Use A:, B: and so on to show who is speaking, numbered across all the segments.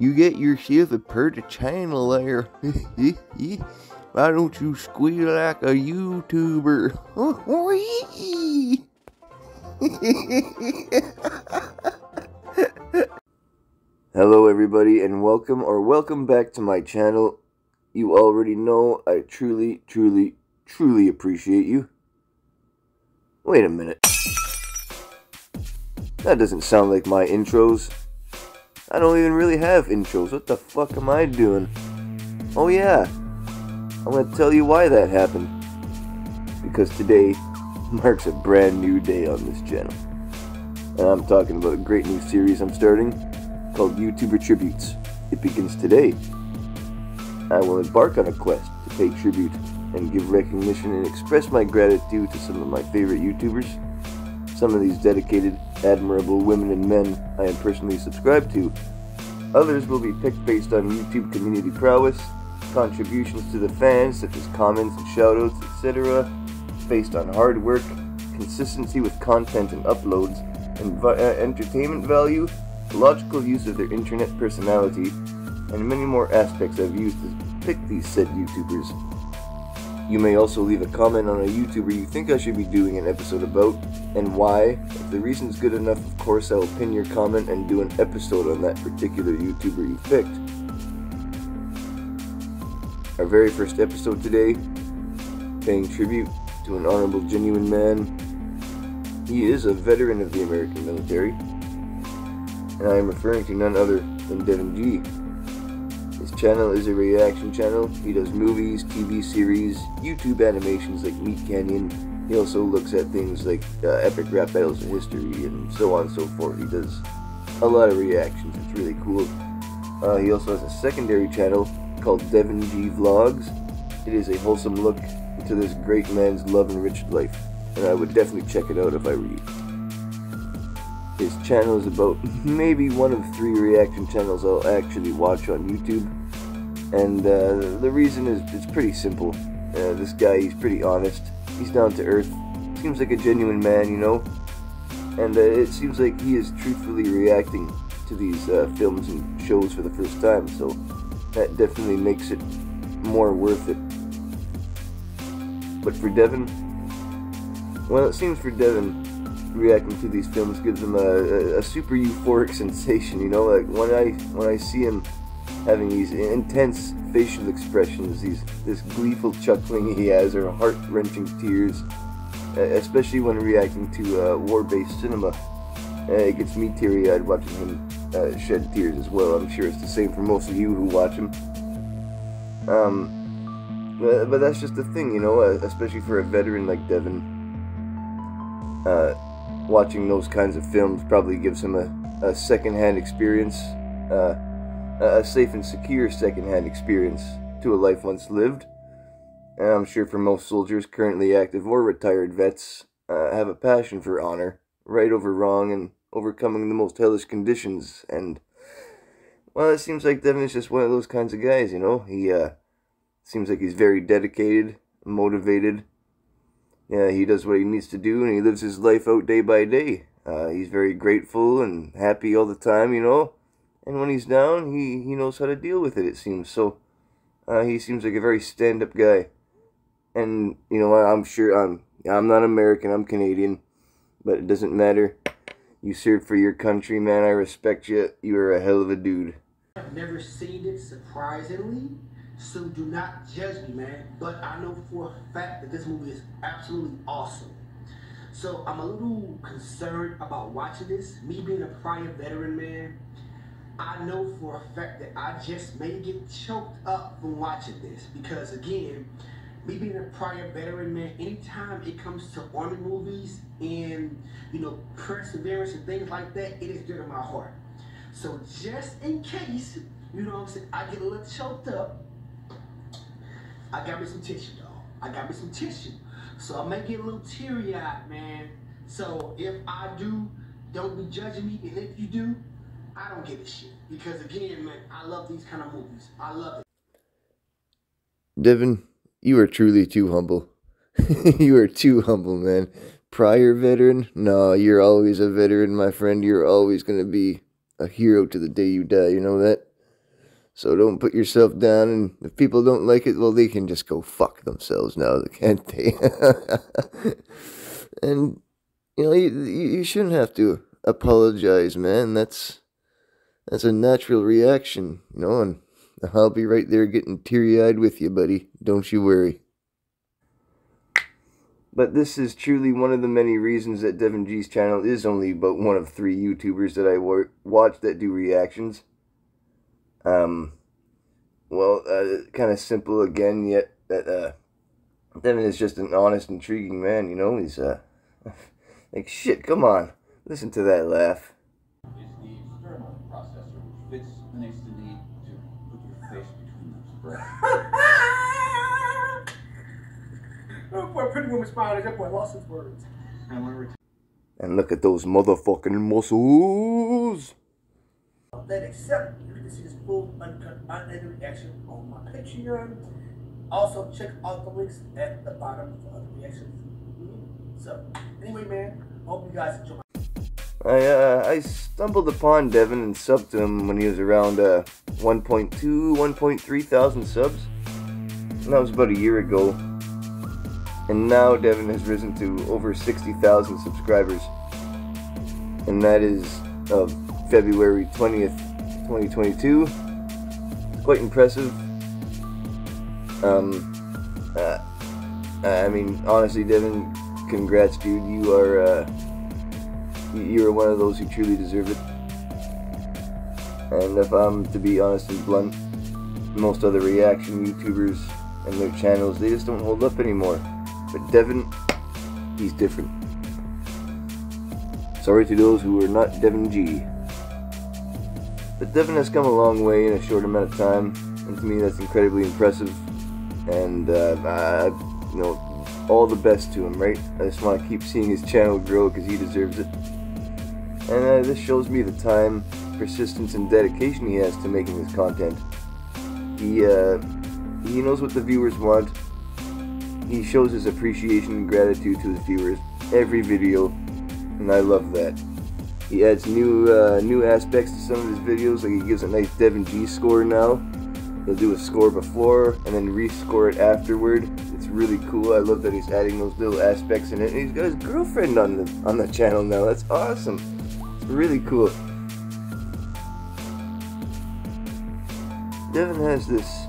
A: You get yourself a pretty channel there. Why don't you squeal like a YouTuber? Hello, everybody, and welcome or welcome back to my channel. You already know I truly, truly, truly appreciate you. Wait a minute. That doesn't sound like my intros. I don't even really have intros. What the fuck am I doing? Oh yeah. I'm gonna tell you why that happened. Because today marks a brand new day on this channel. And I'm talking about a great new series I'm starting called YouTuber Tributes. It begins today. I will embark on a quest to pay tribute and give recognition and express my gratitude to some of my favorite YouTubers. Some of these dedicated, admirable women and men I am personally subscribed to. Others will be picked based on YouTube community prowess, contributions to the fans such as comments and shoutouts, etc., based on hard work, consistency with content and uploads, and uh, entertainment value, logical use of their internet personality, and many more aspects I've used to pick these said YouTubers. You may also leave a comment on a YouTuber you think I should be doing an episode about, and why. If the reason's good enough, of course, I will pin your comment and do an episode on that particular YouTuber you picked. Our very first episode today, paying tribute to an honorable, genuine man. He is a veteran of the American military, and I am referring to none other than Devin G. His channel is a reaction channel. He does movies, TV series, YouTube animations like MeatCanyon. He also looks at things like uh, epic rap battles in history and so on and so forth. He does a lot of reactions. It's really cool. Uh, he also has a secondary channel called Devin G Vlogs. It is a wholesome look into this great man's love enriched life, and I would definitely check it out if I were you. His channel is about maybe one of three reaction channels I'll actually watch on YouTube. And uh, the reason is it's pretty simple. Uh, this guy, he's pretty honest. He's down to earth. Seems like a genuine man, you know? And uh, it seems like he is truthfully reacting to these uh, films and shows for the first time, so that definitely makes it more worth it. But for Devin, well, it seems for Devin, reacting to these films gives him a, a, a, super euphoric sensation. You know, like when I when I see him having these intense facial expressions, these this gleeful chuckling he has, or heart wrenching tears, especially when reacting to uh, war-based cinema. Uh, it gets me teary-eyed watching him uh, shed tears as well. I'm sure it's the same for most of you who watch him. Um, but that's just the thing, you know, uh, especially for a veteran like Devin. Uh, watching those kinds of films probably gives him a, a secondhand experience, uh, a safe and secure secondhand experience to a life once lived. And I'm sure for most soldiers, currently active or retired vets, uh, have a passion for honor, right over wrong, and overcoming the most hellish conditions. And, well, it seems like Devin is just one of those kinds of guys, you know? He, uh, seems like he's very dedicated, motivated, yeah, he does what he needs to do and he lives his life out day by day. Uh, he's very grateful and happy all the time, you know. And when he's down, he, he knows how to deal with it, it seems. So uh, he seems like a very stand up guy. And, you know, I'm sure I'm, I'm not American, I'm Canadian. But it doesn't matter. You serve for your country, man. I respect you. You're a hell of a dude.
B: I've never seen it, surprisingly. So do not judge me, man. But I know for a fact that this movie is absolutely awesome. So I'm a little concerned about watching this. Me being a prior veteran, man, I know for a fact that I just may get choked up from watching this. Because again, me being a prior veteran, man, anytime it comes to army movies and, you know, perseverance and things like that, it is dear to my heart. So just in case, you know what I'm saying, I get a little choked up, I got me some tissue, dog. I got me some tissue. So I may get a little teary eyed, man. So if I do, don't be judging me. And if you do, I don't give a shit. Because again, man, I love these kind of movies. I love it.
A: Devin, you are truly too humble. you are too humble, man. Prior veteran? No, you're always a veteran, my friend. You're always going to be a hero to the day you die. You know that? So don't put yourself down, and if people don't like it, well, they can just go fuck themselves now, can't they? and, you know, you, you shouldn't have to apologize, man. That's that's a natural reaction, you know, and I'll be right there getting teary eyed with you, buddy. Don't you worry. But this is truly one of the many reasons that Devin G's channel is only about one of three YouTubers that I watch that do reactions. Um, well, uh, kind of simple again, yet that uh, Devin is just an honest, intriguing man. You know, he's uh, like shit. Come on, listen to that laugh.
C: Is the external processor fits the next need to put your face between those breasts.
B: oh boy, pretty woman smiled. That boy lost his words.
C: And when
A: And look at those motherfucking muscles.
B: That accept you can see this full uncut unedited reaction on my Patreon. Also check out the links at the bottom for other reactions. So anyway, man, hope you guys enjoy.
A: I uh, I stumbled upon Devin and subbed him when he was around uh 1.2, 1.3 thousand subs. And that was about a year ago. And now Devin has risen to over 60,000 subscribers. And that is of February 20th, 2022. Quite impressive. Um, uh, I mean, honestly, Devin, congrats, dude. You are, uh, you are one of those who truly deserve it. And if I'm to be honest and blunt, most other reaction YouTubers and their channels, they just don't hold up anymore. But Devin, he's different. Sorry to those who are not Devin G. But Devin has come a long way in a short amount of time, and to me that's incredibly impressive. And uh, I, you know, all the best to him, right? I just want to keep seeing his channel grow because he deserves it. And uh, this shows me the time, persistence, and dedication he has to making his content. He uh, he knows what the viewers want. He shows his appreciation and gratitude to his viewers every video, and I love that. He adds new uh, new aspects to some of his videos, like he gives a nice Devin G score now. He'll do a score before and then rescore it afterward. It's really cool. I love that he's adding those little aspects in it. And he's got his girlfriend on the on the channel now. That's awesome. It's really cool. Devin has this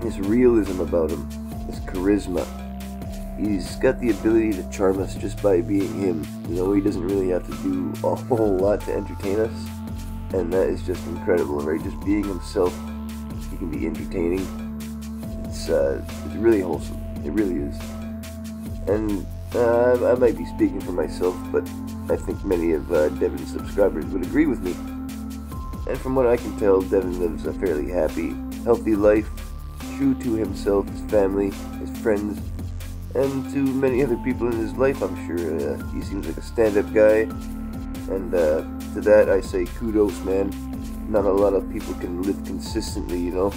A: this realism about him, this charisma he's got the ability to charm us just by being him. You know, he doesn't really have to do a whole lot to entertain us, and that is just incredible, right? Just being himself, can be entertaining. It's uh, it's really wholesome. It really is. And uh, I might be speaking for myself, but I think many of uh, Devin's subscribers would agree with me. And from what I can tell, Devin lives a fairly happy, healthy life, true to himself, his family, his friends, and to many other people in his life, I'm sure. Uh, he seems like a stand up guy, and uh, to that I say kudos, man. Not a lot of people can live consistently, you know.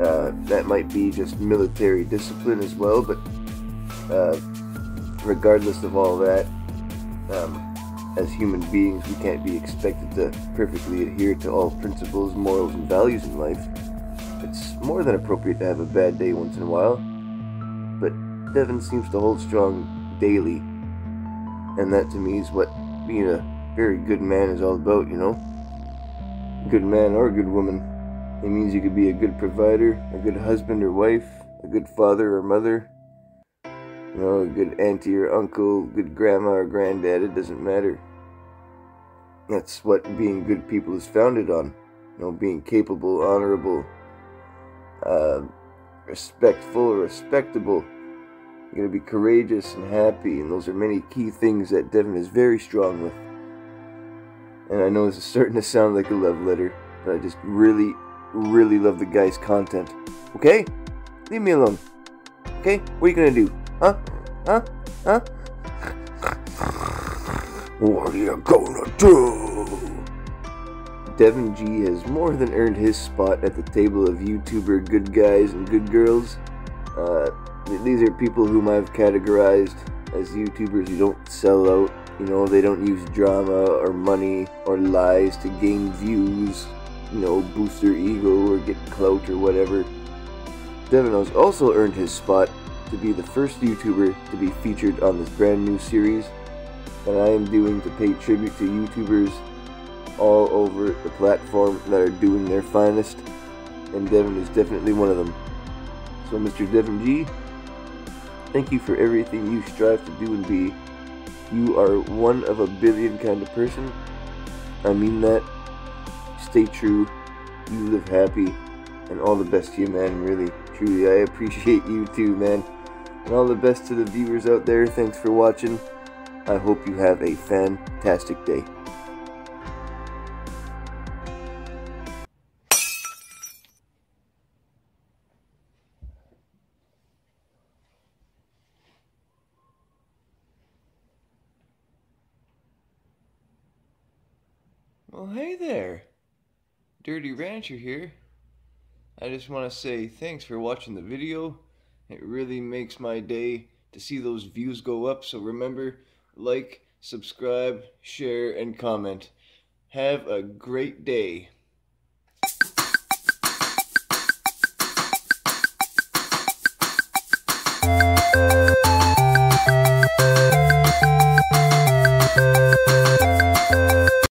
A: Uh, that might be just military discipline as well, but uh, regardless of all that, um, as human beings, we can't be expected to perfectly adhere to all principles, morals, and values in life. It's more than appropriate to have a bad day once in a while but Devin seems to hold strong daily. And that to me is what being a very good man is all about, you know? Good man or a good woman. It means you could be a good provider, a good husband or wife, a good father or mother, you know, a good auntie or uncle, good grandma or granddad, it doesn't matter. That's what being good people is founded on. You know, being capable, honorable, uh, respectful, respectable. You're going to be courageous and happy, and those are many key things that Devin is very strong with. And I know this is starting to sound like a love letter, but I just really, really love the guy's content. Okay? Leave me alone. Okay? What are you gonna do? Huh? Huh? Huh? What are you gonna do? Devin G has more than earned his spot at the table of YouTuber good guys and good girls. Uh, these are people whom I've categorized as YouTubers who don't sell out. You know, they don't use drama or money or lies to gain views. you know, boost their ego or get clout or whatever. Devin has also earned his spot to be the first YouTuber to be featured on this brand new series, that I am doing to pay tribute to YouTubers all over the platform that are doing their finest, and Devin is definitely one of them. So, Mr. Devin G, thank you for everything you strive to do and be. You are one of a billion kind of person. I mean that. Stay true. You live happy. And all the best to you, man. Really, truly, I appreciate you too, man. And all the best to the viewers out there. Thanks for watching. I hope you have a fantastic day.
D: Well, hey there. Dirty Rancher here. I just want to say thanks for watching the video. It really makes my day to see those views go up. So remember, like, subscribe, share, and comment. Have a great day.